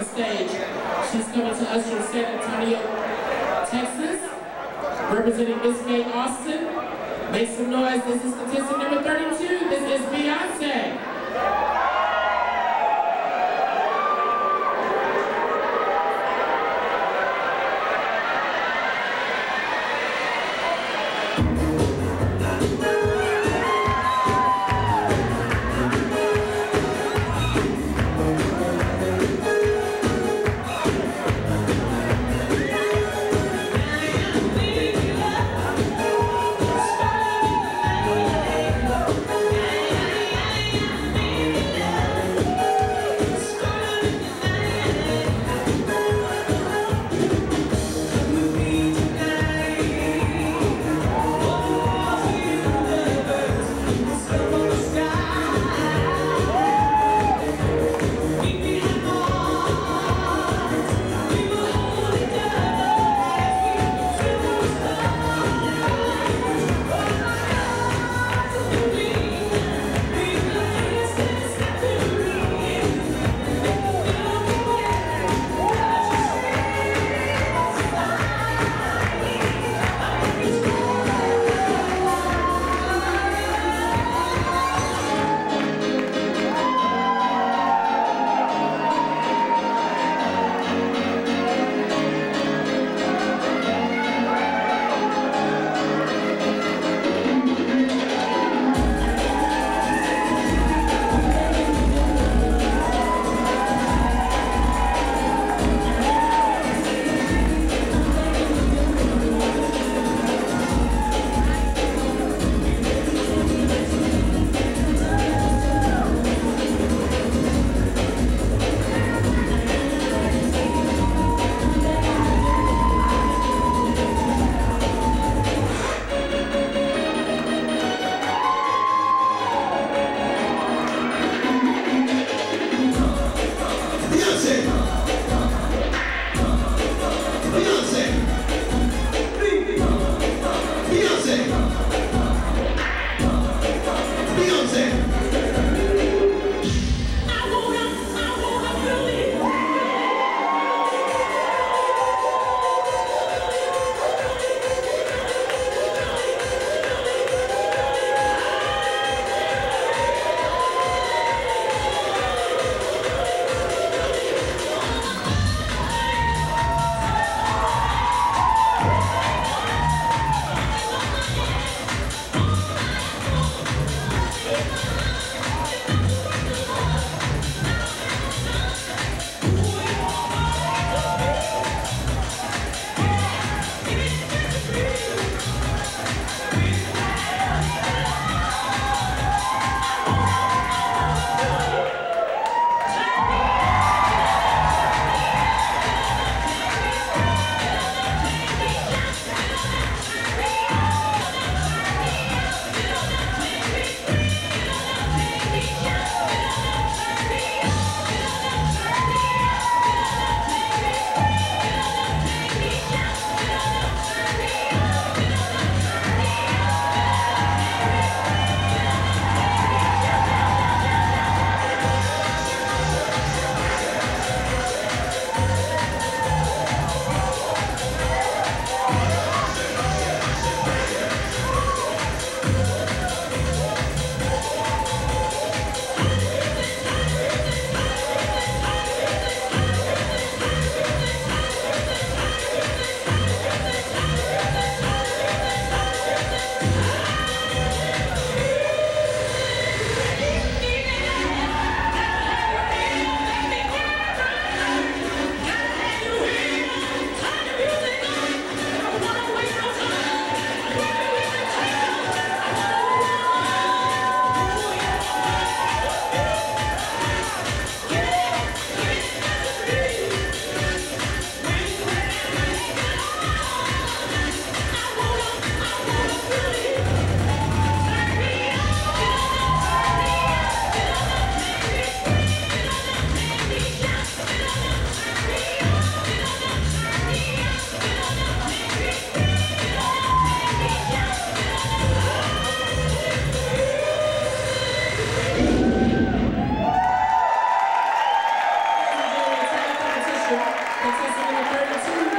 the stage. She's coming to us from San Antonio, Texas, representing Miss Gay Austin. Make some noise. This is statistic number 32. confused. Contestant number 32,